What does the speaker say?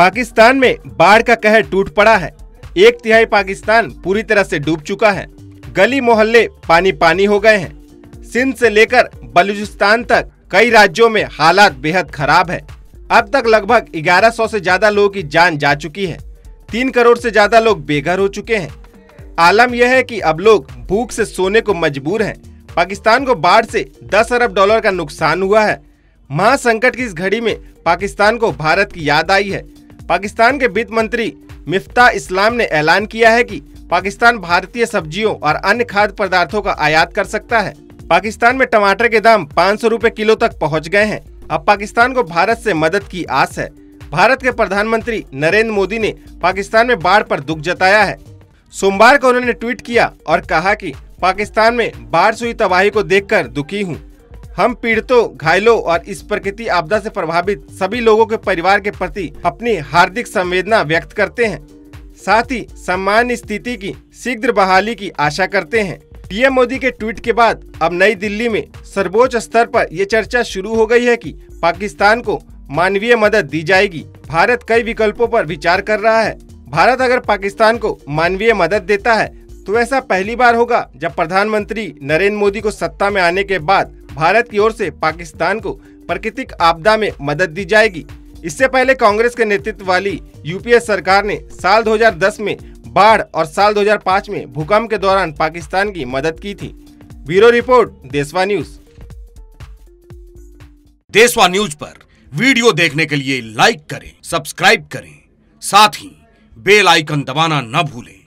पाकिस्तान में बाढ़ का कहर टूट पड़ा है। एक तिहाई पाकिस्तान पूरी तरह से डूब चुका है। गली मोहल्ले पानी पानी हो गए हैं। सिंध से लेकर बलूचिस्तान तक कई राज्यों में हालात बेहद खराब है। अब तक लगभग 1100 से ज़्यादा लोगों की जान जा चुकी है। तीन करोड़ से ज़्यादा लोग बेघर हो चुके हैं। आलम यह है कि अब लोग भूख से सोने को मजबूर हैं। पाकिस्तान को बाढ़ से 10 अरब डॉलर का नुकसान हुआ है। महासंकट की इस घड़ी में पाकिस्तान को भारत की याद आई है। पाकिस्तान के वित्त मंत्री मिफ्ता इस्लाम ने ऐलान किया है कि पाकिस्तान भारतीय सब्जियों और अन्य खाद्य पदार्थों का आयात कर सकता है। पाकिस्तान में टमाटर के दाम पाँच सौ किलो तक पहुँच गए हैं। अब पाकिस्तान को भारत से मदद की आस है। भारत के प्रधानमंत्री नरेंद्र मोदी ने पाकिस्तान में बाढ़ पर दुख जताया है। सोमवार को उन्होंने ट्वीट किया और कहा कि पाकिस्तान में बाढ़ से हुई तबाही को देखकर दुखी हूँ। हम पीड़ितों, घायलों और इस प्रकृति आपदा से प्रभावित सभी लोगों के परिवार के प्रति अपनी हार्दिक संवेदना व्यक्त करते हैं। साथ ही सामान्य स्थिति की शीघ्र बहाली की आशा करते हैं। पीएम मोदी के ट्वीट के बाद अब नई दिल्ली में सर्वोच्च स्तर पर ये चर्चा शुरू हो गई है कि पाकिस्तान को मानवीय मदद दी जाएगी। भारत कई विकल्पों पर विचार कर रहा है। भारत अगर पाकिस्तान को मानवीय मदद देता है तो ऐसा पहली बार होगा जब प्रधानमंत्री नरेंद्र मोदी को सत्ता में आने के बाद भारत की ओर से पाकिस्तान को प्राकृतिक आपदा में मदद दी जाएगी। इससे पहले कांग्रेस के नेतृत्व वाली यूपीए सरकार ने साल 2010 में बाढ़ और साल 2005 में भूकंप के दौरान पाकिस्तान की मदद की थी। Bureau report Deshwa news. Deshwa news पर वीडियो देखने के लिए लाइक करें, सब्सक्राइब करें। साथ ही बेल आइकन दबाना न भूलें।